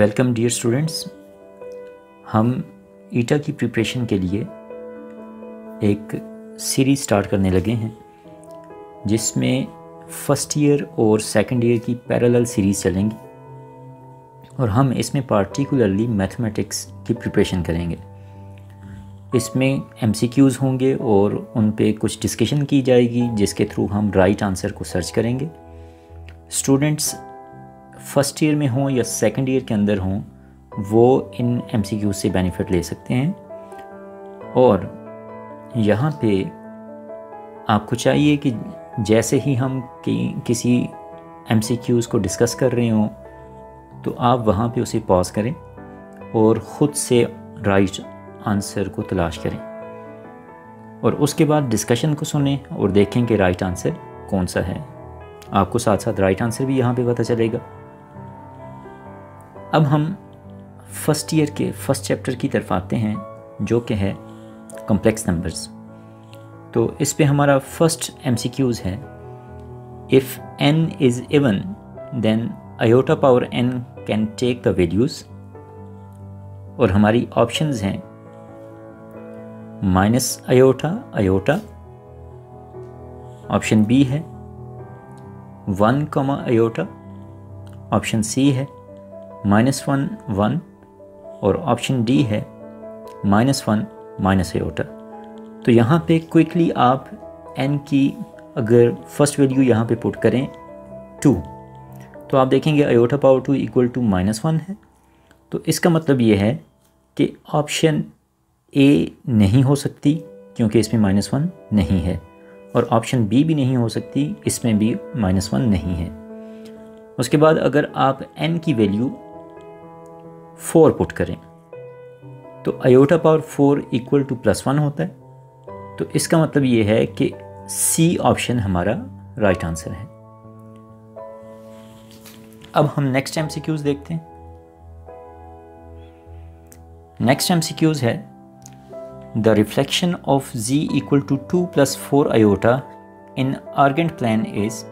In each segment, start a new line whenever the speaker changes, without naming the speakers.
Welcome dear students, हम ETEA की preparation के लिए एक सीरीज़ स्टार्ट करने लगे हैं, जिसमें फ़र्स्ट ईयर और सेकंड ईयर की पैरेलल सीरीज़ चलेंगी और हम इसमें पार्टिकुलरली मैथमेटिक्स की प्रिपरेशन करेंगे। इसमें एम होंगे और उन पे कुछ डिस्कशन की जाएगी, जिसके थ्रू हम राइट right आंसर को सर्च करेंगे। स्टूडेंट्स फ़र्स्ट ईयर में हों या सेकंड ईयर के अंदर हों वो इन एम से बेनिफिट ले सकते हैं। और यहाँ पे आपको चाहिए कि जैसे ही हम कि, किसी एम को डिस्कस कर रहे हों तो आप वहाँ पे उसे पॉज करें और ख़ुद से राइट आंसर को तलाश करें। और उसके बाद डिस्कशन को सुने और देखें कि राइट आंसर कौन सा है। आपको साथ साथ राइट आंसर भी यहाँ पे पता चलेगा। अब हम फ़र्स्ट ईयर के फ़र्स्ट चैप्टर की तरफ़ आते हैं, जो कि है कॉम्प्लेक्स नंबर्स तो इस पे हमारा फ़र्स्ट एम है। If n is even then iota power n can take the values और हमारी ऑप्शंस हैं। Minus iota iota option B है। One comma iota option C है। माइनस वन वन, और ऑप्शन डी है माइनस वन, माइनस एटा तो यहाँ पे क्विकली आप एन की अगर फ़र्स्ट वैल्यू यहाँ पे पुट करें, टू। तो आप देखेंगे iota power two equal to minus one है। तो इसका मतलब ये है कि ऑप्शन ए नहीं हो सकती, क्योंकि इसमें माइनस वन नहीं है। और ऑप्शन बी भी नहीं हो सकती, इसमें भी माइनस वन नहीं है। उसके बाद अगर आप एन की वैल्यू फोर पुट करें। तो iota power four equal to plus one होता है। तो इसका मतलब ये है कि सी ऑप्शन हमारा राइट right आंसर है। अब हम नेक्स्ट एम देखते हैं। नेक्स्ट एम है, the reflection of z equal to two plus four iota in Argand plane is,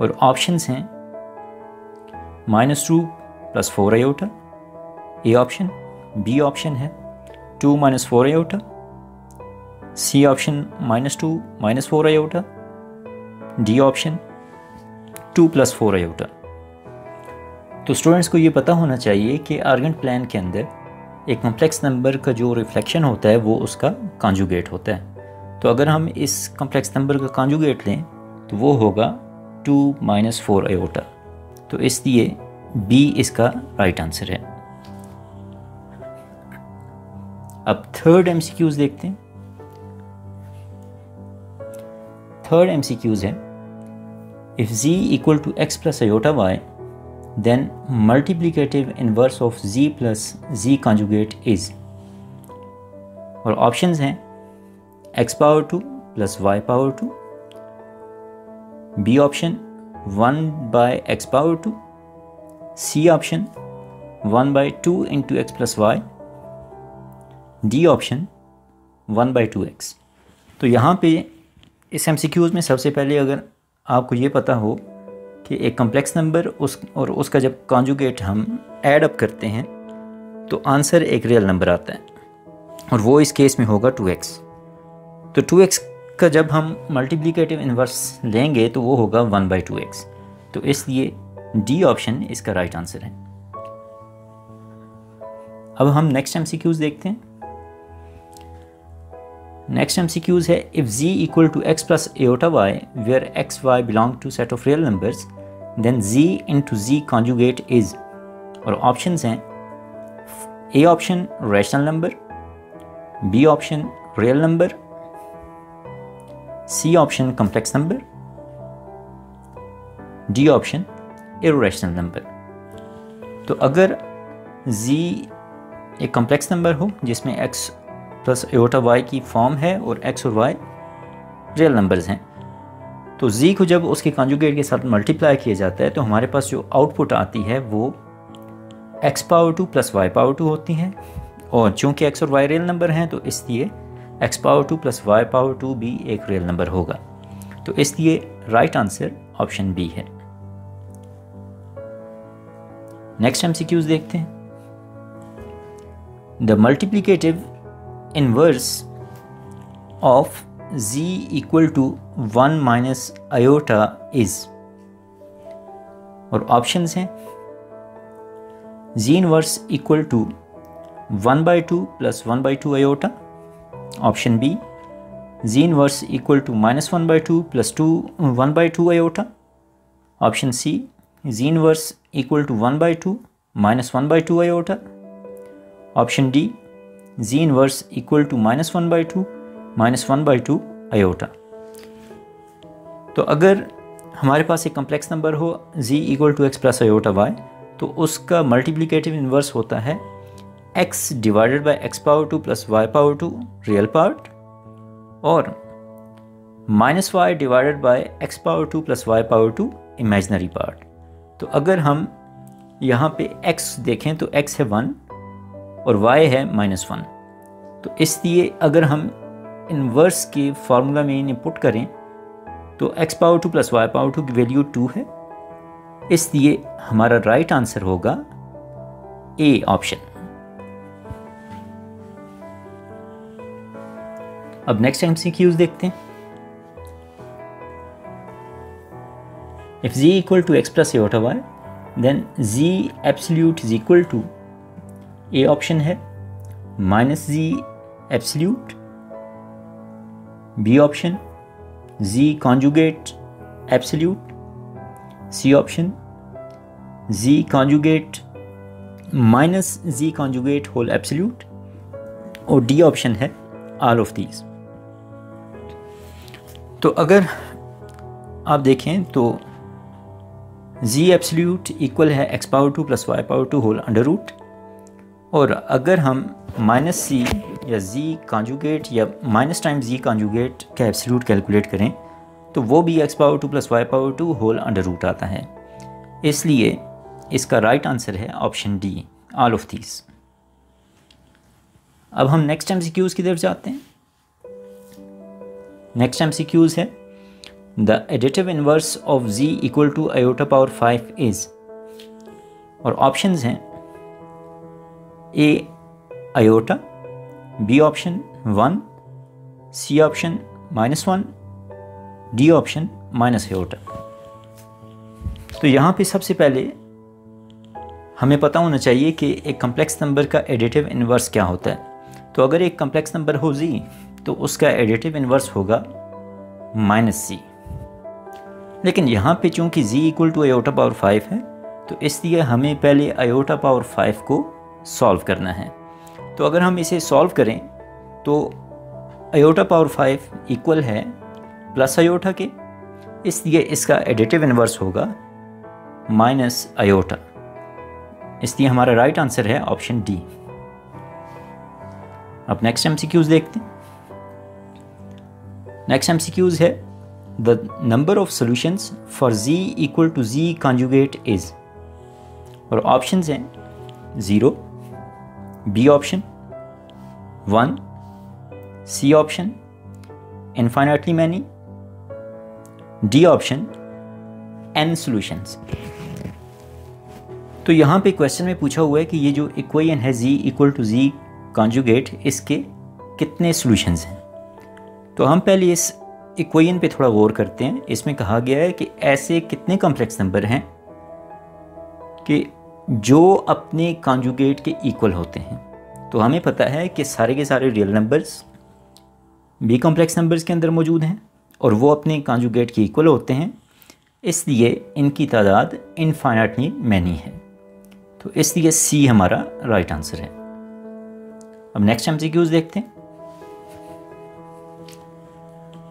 और ऑप्शंस हैं, minus two plus four iota A option B option है। Two minus four iota C option minus two minus four iota D option two plus four iota तो students को ये पता होना चाहिए कि आर्गेंट प्लान के अंदर एक कॉम्प्लेक्स नंबर का जो रिफ्लेक्शन होता है, वो उसका कॉन्जुगेट होता है। तो अगर हम इस कॉम्प्लेक्स नंबर का कॉन्जुगेट लें तो वो होगा टू माइनस फोर आयोटा तो इसलिए बी इसका राइट आंसर है। अब थर्ड एम देखते हैं। थर्ड एम है। If z equal to x plus iota y then multiplicative inverse of z plus z conjugate is और ऑप्शंस हैं, x power two plus y power two B option one by x power two C option one by two into x plus y D option one by two x तो यहाँ पे इस M में सबसे पहले अगर आपको ये पता हो कि एक कम्प्लेक्स नंबर उस और उसका जब कॉन्जुगेट हम ऐड अप करते हैं तो आंसर एक रियल नंबर आता है और वो इस केस में होगा टू एक्स तो टू एक्स का जब हम मल्टीप्लिकेटिव इन्वर्स लेंगे तो वो होगा वन बाई टू एक्स तो इसलिए डी ऑप्शन इसका राइट आंसर है। अब हम नेक्स्ट एम देखते हैं। नेक्स्ट एम है if z equal to x plus iota y where x y belong to set of real numbers then z into z conjugate is और option हैं A option rational number B option real number C option complex number D option irrational number तो अगर z एक complex number हो, जिसमें x plus एटा y की form है और x और y रियल नंबर्स हैं तो z को जब उसके कॉन्जुगेट के साथ मल्टीप्लाई किया जाता है तो हमारे पास जो आउटपुट आती है वो x power two plus y power two होती हैं। और चूँकि x और y रियल नंबर हैं तो इसलिए x power two plus y power two भी एक रियल नंबर होगा। तो इसलिए राइट आंसर ऑप्शन बी है। नेक्स्ट एम देखते हैं। The multiplicative inverse of z equal to one minus iota is और ऑप्शंस हैं। z inverse equal to one by two plus one by two iota option B z inverse equal to minus one by two plus two one by two iota option C z inverse equal to one by two minus one by two iota option D z inverse equal to minus one by two minus one by two iota तो अगर हमारे पास एक complex number हो, z equal to x plus iota y तो उसका multiplicative inverse होता है x divided by x power two plus y power two real part और minus y divided by x power two plus y power two imaginary part तो अगर हम यहाँ पे x देखें तो x है वन और y है माइनस वन तो इसलिए अगर हम इनवर्स के फार्मूला में इन्हें पुट करें तो x power two plus y power two की वैल्यू टू है। इसलिए हमारा राइट आंसर होगा ए ऑप्शन अब नेक्स्ट एमसीक्यूज देखते हैं। If z equal to x plus iota y then z absolute is equal to A option है minus z absolute B option z conjugate absolute C option z conjugate minus z conjugate whole absolute और D option है all of these तो अगर आप देखें तो z absolute equal है x power two plus y power two whole under root और अगर हम माइनस सी या z कॉन्जुगेट या माइनस टाइम z कॉन्जुगेट का एप्सल्यूट कैलकुलेट करें तो वो भी x power two plus y power two whole under root आता है। इसलिए इसका राइट right आंसर है option D all of these अब हम नेक्स्ट एम की तरफ़ जाते हैं। नेक्स्ट एम है। The additive inverse of z equal to iota power five is और ऑप्शन हैं. A iota B option one C option minus one D option minus iota तो यहाँ पे सबसे पहले हमें पता होना चाहिए कि एक कम्प्लेक्स नंबर का एडिटिव इन्वर्स क्या होता है। तो अगर एक कम्प्लेक्स नंबर हो जी तो उसका एडिटिव इन्वर्स होगा माइनस सी लेकिन यहाँ पे चूँकि z equal to iota power five है तो इसलिए हमें पहले आयोटा पावर फाइव को सॉल्व करना है। तो अगर हम इसे सॉल्व करें तो आयोटा पावर फाइव इक्वल है प्लस आयोटा के, इसलिए इसका एडिटिव इन्वर्स होगा माइनस आयोटा इसलिए हमारा राइट आंसर है ऑप्शन डी अब नेक्स्ट एम देखते हैं। नेक्स्ट एम है the number of solutions for z equal to z conjugate is और ऑप्शन हैं zero B option one C option infinitely many D option n solutions तो यहाँ पे क्वेश्चन में पूछा हुआ है कि ये जो इक्वेशन है z equal to z conjugate इसके कितने सॉल्यूशंस हैं? तो हम पहले इस इक्वेशन पे थोड़ा गौर करते हैं। इसमें कहा गया है कि ऐसे कितने कॉम्प्लेक्स नंबर हैं कि जो अपने कॉन्जुगेट के इक्वल होते हैं। तो हमें पता है कि सारे के सारे रियल नंबर्स बी कॉम्प्लेक्स नंबर्स के अंदर मौजूद हैं और वो अपने कॉन्जुगेट के इक्वल होते हैं। इसलिए इनकी तादाद इनफाइनाटली मैनी है। तो इसलिए सी हमारा राइट आंसर है। अब नेक्स्ट एम देखते हैं।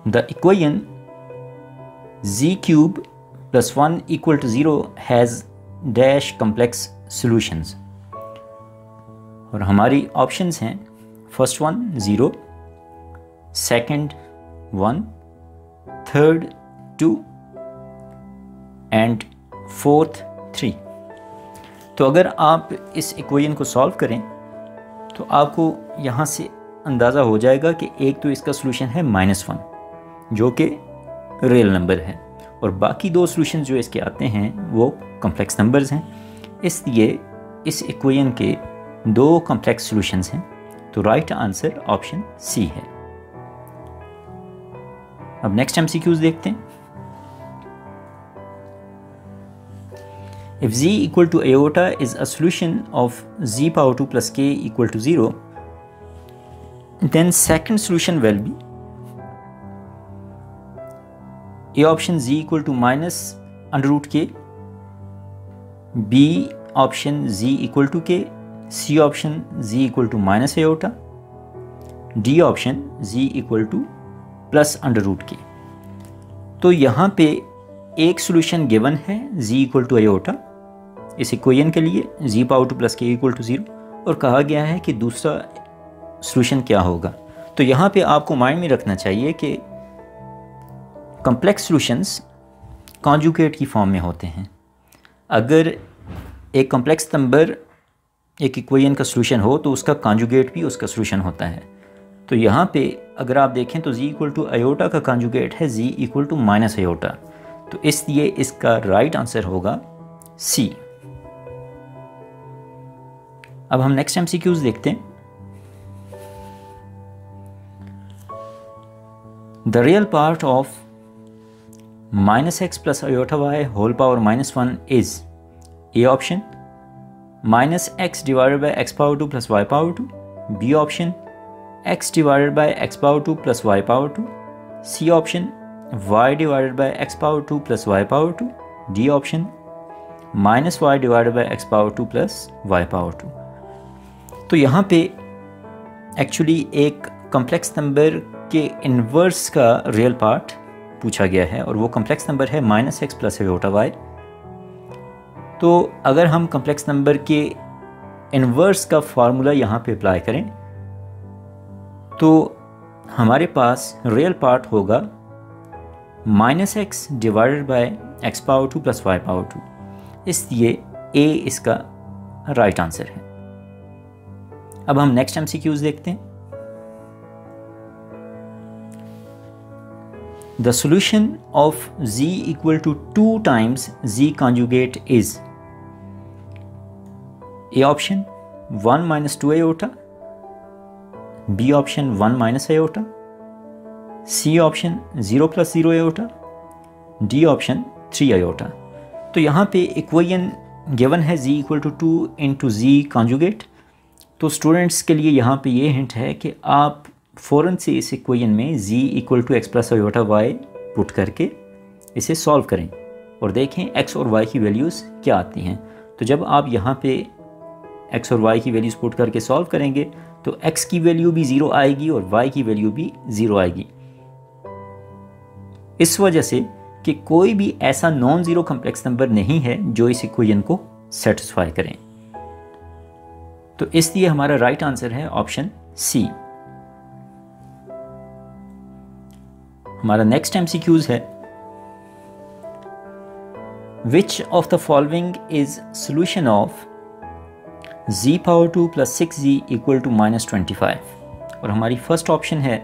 The equation z cube plus 1 equal to 0 has dash complex solutions. और हमारी ऑप्शंस हैं first one zero second one third two and fourth three तो अगर आप इस इक्वेशन को सॉल्व करें तो आपको यहाँ से अंदाज़ा हो जाएगा कि एक तो इसका सोल्यूशन है माइनस वन जो कि रियल नंबर है। और बाकी दो सोल्यूशन जो इसके आते हैं वो कम्प्लेक्स नंबर्स हैं। इसलिए इस इक्वेशन के दो कॉम्प्लेक्स सॉल्यूशंस हैं। तो राइट आंसर ऑप्शन सी है। अब नेक्स्ट एमसीक्यूज देखते हैं। If z equal to iota is a solution of z power 2 plus k equal to 0, then second solution will be A option z equal to minus under root k, B option z equal to k, C option z equal to minus iota, D option z equal to plus under root के। तो यहाँ पे एक solution given है z equal to iota इस equation के लिए z power two plus K equal to zero और कहा गया है कि दूसरा सोल्यूशन क्या होगा। तो यहाँ पे आपको माइंड में रखना चाहिए कि कम्प्लेक्स सोल्यूशंस कॉन्जुकेट की फॉर्म में होते हैं। अगर एक कम्प्लेक्स नंबर एक इक्वेशन का सोल्यूशन हो तो उसका कॉन्जुगेट भी उसका सोल्यूशन होता है। तो यहाँ पे अगर आप देखें तो z इक्वल टू अयोटा का कॉन्जुगेट है, z equal to minus iota तो इसलिए इसका राइट आंसर होगा सी अब हम नेक्स्ट एमसीक्यूज देखते हैं। The real part of minus x plus iota y whole power minus one is A option minus x divided by x power two plus y power two, B option x divided by x power 2 plus y power 2. C option y divided by x power 2 plus y power 2. D option minus y divided by x power two plus y power two तो यहाँ पे actually एक complex number के inverse का real part पूछा गया है और वो कम्प्लेक्स नंबर है minus x plus iota y तो अगर हम कम्प्लेक्स नंबर के इन्वर्स का फार्मूला यहाँ पे अप्लाई करें तो हमारे पास रियल पार्ट होगा minus x divided by x power two plus y power two इसलिए ए इसका राइट right आंसर है। अब हम नेक्स्ट एमसीक्यूज देखते हैं। The solution of z equal to two times z conjugate is A option one minus two iota B option one minus iota C option zero plus zero iota D option three iota तो यहाँ पे equation given है z equal to two into z conjugate तो students के लिए यहाँ पे ये हिंट है कि आप फ़ौरन से इस इक्वेशन में z equal to x plus iota y put करके इसे सॉल्व करें। और देखें एक्स और वाई की वैल्यूज़ क्या आती हैं। तो जब आप यहाँ पे एक्स और वाई की वैल्यूज़ पुट करके सॉल्व करेंगे तो x की वैल्यू भी ज़ीरो आएगी और y की वैल्यू भी ज़ीरो आएगी। इस वजह से कि कोई भी ऐसा नॉन ज़ीरो कम्प्लेक्स नंबर नहीं है जो इस इक्वेशन को सेटिस्फाई करें। तो इसलिए हमारा राइट आंसर है ऑप्शन सी हमारा नेक्स्ट एमसीक्यूज है। Which of the following is solution of z power two plus six z equal to minus twenty five और हमारी फ़र्स्ट ऑप्शन है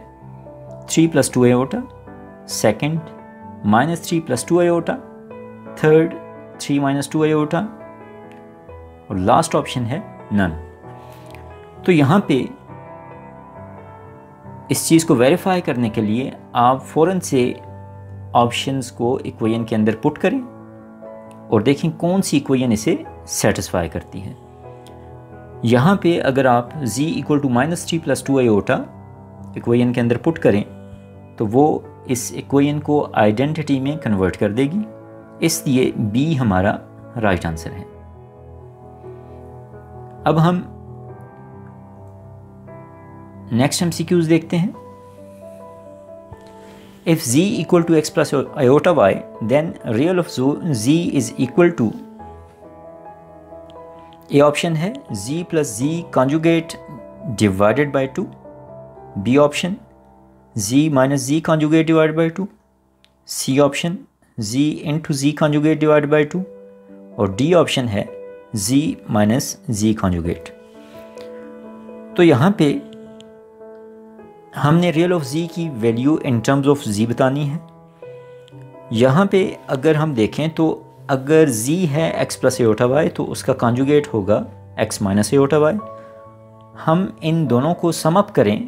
three plus two iota second minus three plus two iota third three minus two iota और last option है none तो यहाँ पे इस चीज़ को वेरीफाई करने के लिए आप फ़ौरन से ऑप्शंस को इक्वेशन के अंदर पुट करें और देखें कौन सी इक्वेशन इसे सेटिस्फाई करती है। यहाँ पे अगर आप z equal to minus three plus two iota equation के अंदर पुट करें तो वो इस इक्वेशन को आइडेंटिटी में कन्वर्ट कर देगी। इसलिए b हमारा राइट right आंसर है। अब हम नेक्स्ट एमसीक्यूज देखते हैं। If z equal to x plus iota y then real of z is equal to A option है। Z plus z conjugate divided by two B option z minus z conjugate divide by two C option z two z conjugate divide by two और D option है, z minus z conjugate तो यहाँ पे हमने real of z की value in terms of z बतानी है। यहाँ पे अगर हम देखें तो अगर जी है एक्स प्लस एटा वाई तो उसका कॉन्जुगेट होगा एक्स माइनस एटा वाई हम इन दोनों को समअप करें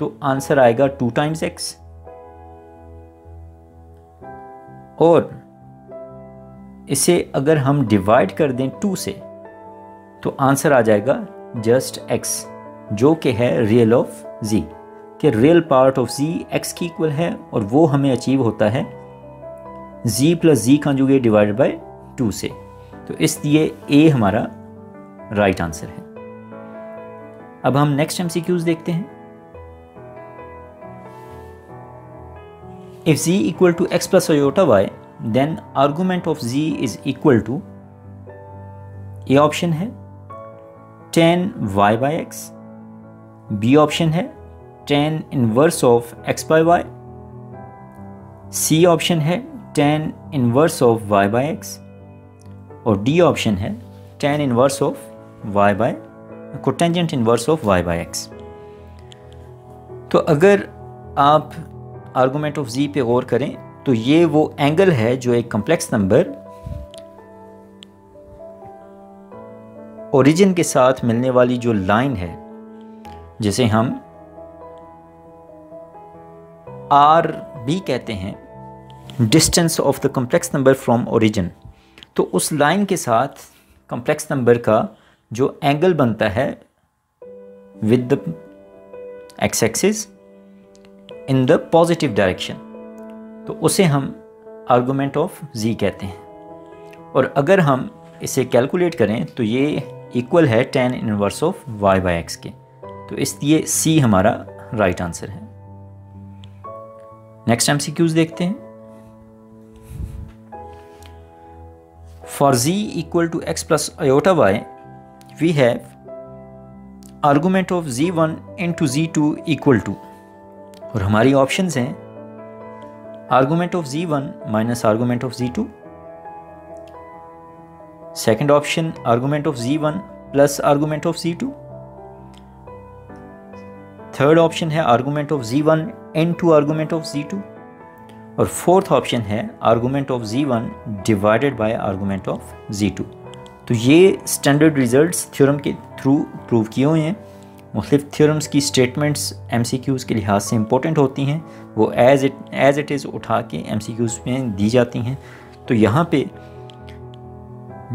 तो आंसर आएगा टू टाइम्स एक्स और इसे अगर हम डिवाइड कर दें टू से तो आंसर आ जाएगा जस्ट एक्स जो कि है रियल ऑफ़ जी कि real part of z x की इक्वल है और वो हमें अचीव होता है z plus z conjugate divide by two से। तो इसलिए ए हमारा राइट right आंसर है। अब हम नेक्स्ट एमसीक्यूज देखते हैं। If z equal to x plus iota y, then argument of z is equal to A option है। Tan y by x B option है। Tan inverse of x by y C option है tan inverse of y by x और D option है tan inverse of y by cotangent inverse of y by x तो अगर आप argument of जी पे गौर करें तो ये वो एंगल है जो एक कम्प्लेक्स नंबर ओरिजिन के साथ मिलने वाली जो लाइन है, जिसे हम आर बी कहते हैं distance of the complex number from origin तो उस लाइन के साथ कम्प्लेक्स नंबर का जो एंगल बनता है with the x axis in the positive direction तो उसे हम आर्गूमेंट ऑफ़ जी कहते हैं। और अगर हम इसे कैलकुलेट करें तो ये इक्वल है tan inverse of y by x के। तो इसलिए सी हमारा राइट right आंसर है। नेक्स्ट टाइम सी क्यूज देखते हैं। For z equal to x plus iota y we have argument of z one into z two equal to और हमारी option हैं argument of z one minus argument of z two second option argument of z one plus argument of z two third option है argument of z one into argument of z two और fourth option है argument of z one divided by argument of z two तो ये standard results theorem के through prove किए हुए हैं। मुख्तफ थ्योरम्स की स्टेटमेंट्स एम सी क्यूज़ के लिहाज से इंपॉर्टेंट होती हैं। वो as it as it is उठा के एम सी क्यूज़ में दी जाती हैं। तो यहाँ पे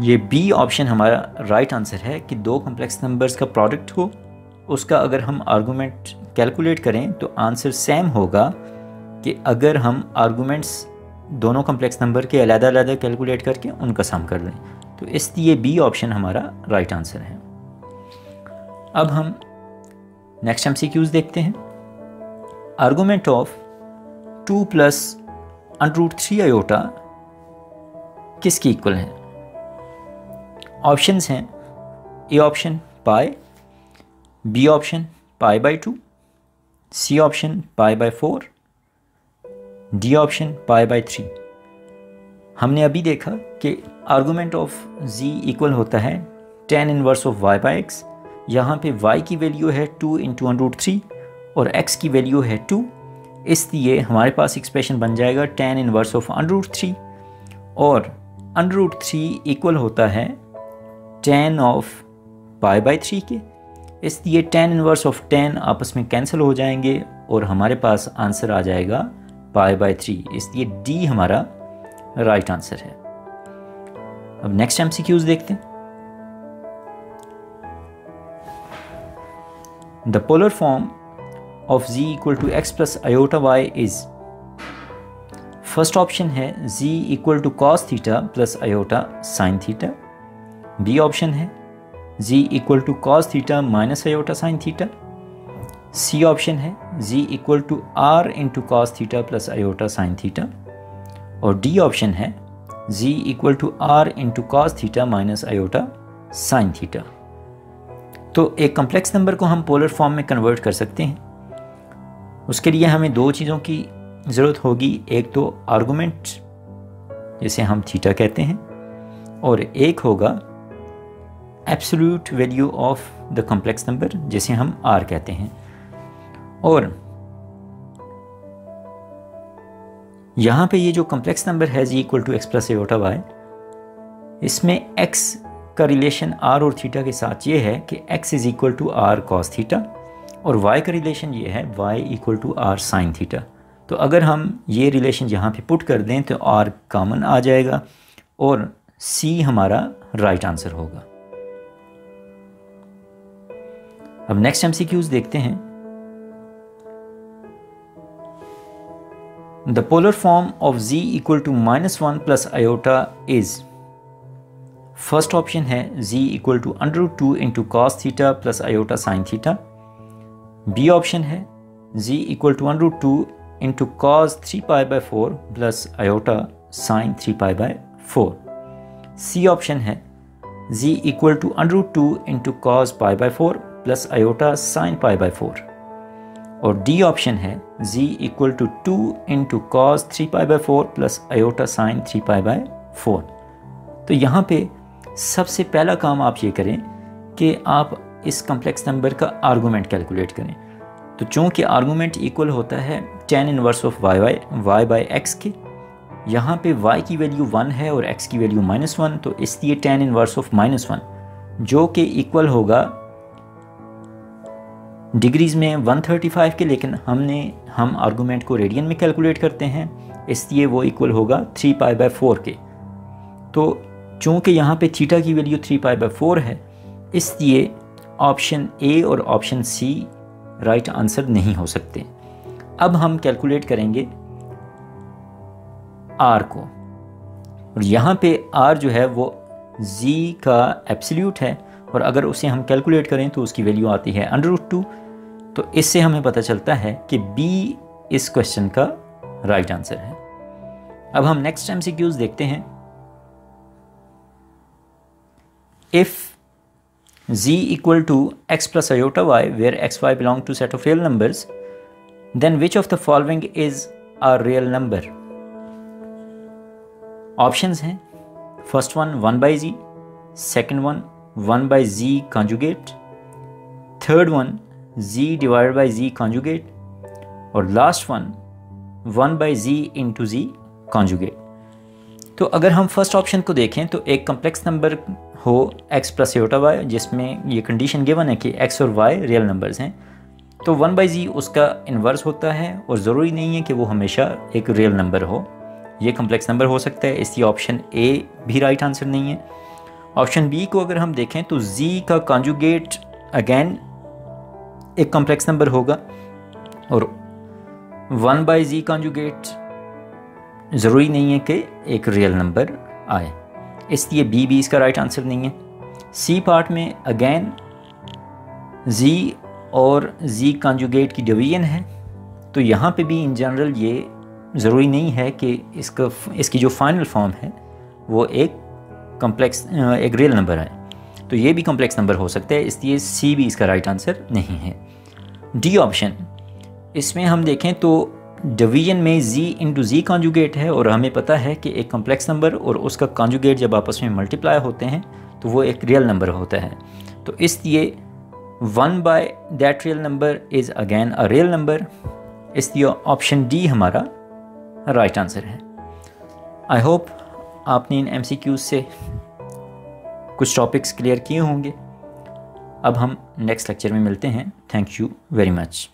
ये बी ऑप्शन हमारा राइट right आंसर है कि दो कम्प्लेक्स नंबर्स का प्रोडक्ट हो उसका अगर हम आर्गूमेंट कैलकुलेट करें तो आंसर सेम होगा कि अगर हम आर्गूमेंट्स दोनों कम्प्लेक्स नंबर के अलग-अलग कैलकुलेट करके उनका सम कर लें तो इसलिए बी ऑप्शन हमारा राइट right आंसर है। अब हम नेक्स्ट एम सी क्यूज़ देखते हैं। Argument of two plus under root three iota किसकी इक्वल है? ऑप्शंस हैं A option pi B option pi by two C option pi by four D option pi by three हमने अभी देखा कि argument of ji equal होता है tan inverse of y by x यहाँ पे y की वैल्यू है two into one root three और x की वैल्यू है टू इसलिए हमारे पास एक्सप्रेशन बन जाएगा टेन इनवर्स ऑफ़ अन रूट थ्री और अन रूट थ्री इक्वल होता है tan of pi by three के. इसलिए टेन इनवर्स ऑफ़ टेन आपस में कैंसिल हो जाएँगे और हमारे पास आंसर आ जाएगा पाई बाई थ्री इसलिए डी हमारा राइट right आंसर है। अब नेक्स्ट एम देखते हैं। The polar form of z equal to x plus iota y is first option है z equal to cos theta plus iota sine theta B option है z equal to cos theta minus iota sine theta C option है, z equal to r into cos theta plus iota sine theta और D option है, z equal to r into cos theta minus iota sine theta तो एक complex number को हम polar form में convert कर सकते हैं। उसके लिए हमें दो चीज़ों की ज़रूरत होगी। एक तो आर्गूमेंट जिसे हम थीटा कहते हैं, और एक होगा absolute value of the complex number जिसे हम आर कहते हैं। और यहाँ पे ये जो कम्प्लेक्स नंबर है z equal to x plus iota y इसमें एक्स का रिलेशन आर और थीटा के साथ ये है कि x is equal to r cos theta और वाई का रिलेशन ये है y equal to r sine theta तो अगर हम ये रिलेशन यहाँ पे पुट कर दें तो आर कॉमन आ जाएगा और सी हमारा राइट right आंसर होगा। अब नेक्स्ट एम देखते हैं। The polar form of z equal to minus one plus iota is first option है, z equal to under two into cos theta plus iota sine theta B option है, z equal to under two into cos three pi by four plus iota sine three pi by four C option है, z equal to under two into cos pi by four plus iota sine pi by four और D option है z equal to two into cos three pi by four plus iota sine three pi by four तो यहाँ पे सबसे पहला काम आप ये करें कि आप इस कम्प्लेक्स नंबर का आर्गूमेंट कैलकुलेट करें। तो चूँकि आर्गूमेंट इक्वल होता है tan inverse of y y y by x के, यहाँ पे y की वैल्यू वन है और x की वैल्यू माइनस वन तो इसलिए tan inverse of minus one जो कि इक्वल होगा डिग्रीज़ में 135 के, लेकिन हमने, हम आर्गूमेंट को रेडियन में कैलकुलेट करते हैं, इसलिए वो इक्वल होगा थ्री पाई बाय फोर के। तो चूँकि यहाँ पे थीटा की value three pi by four है, इसलिए ऑप्शन ए और ऑप्शन सी राइट आंसर नहीं हो सकते। अब हम कैलकुलेट करेंगे आर को। और यहाँ पे आर जो है वो जी का एप्सल्यूट है और अगर उसे हम कैलकुलेट करें तो उसकी वैल्यू आती है अंडर रूट टू तो इससे हमें पता चलता है कि बी इस क्वेश्चन का राइट right आंसर है। अब हम नेक्स्ट एम देखते हैं। If z equal to x plus iota y where x y belong to set of real number then which of the following is a real number option हैं। First one one by z second one 1 by z conjugate, third one z divided by z conjugate, और last one one by z into z conjugate तो अगर हम first option को देखें तो एक complex number हो x प्लस योटा वाई जिसमें ये कंडीशन गिवन है कि x और y रियल नंबर्स हैं। तो वन बाई जी उसका इन्वर्स होता है, और ज़रूरी नहीं है कि वो हमेशा एक रियल नंबर हो। ये कम्प्लेक्स नंबर हो सकता है, इसलिए ऑप्शन ए भी राइट right आंसर नहीं है। ऑप्शन बी को अगर हम देखें तो z का कॉन्जुगेट अगेन एक कम्प्लेक्स नंबर होगा और वन बाई जी कॉन्जुगेट ज़रूरी नहीं है कि एक रियल नंबर आए। इसलिए बी बी इसका राइट आंसर नहीं है। सी पार्ट में अगेन जी और जी कॉन्जुगेट की डिवीज़न है। तो यहाँ पे भी इन जनरल ये ज़रूरी नहीं है कि इसका, इसकी जो फाइनल फॉर्म है, वो एक कम्प्लेक्स एक रियल नंबर है। तो ये भी कम्प्लेक्स नंबर हो सकता है, इसलिए सी भी इसका राइट आंसर नहीं है। डी ऑप्शन इसमें हम देखें तो डिवीज़न में z इंटू जी कॉन्जुगेट है और हमें पता है कि एक कम्प्लेक्स नंबर और उसका कॉन्जुगेट जब आपस में मल्टीप्लाई होते हैं तो वो एक रियल नंबर होता है। तो इसलिए one by that real number is again a real number इसलिए ऑप्शन डी हमारा राइट right आंसर है। आई होप आपने इन एम से कुछ टॉपिक्स क्लियर किए होंगे। अब हम नेक्स्ट लेक्चर में मिलते हैं। Thank you very much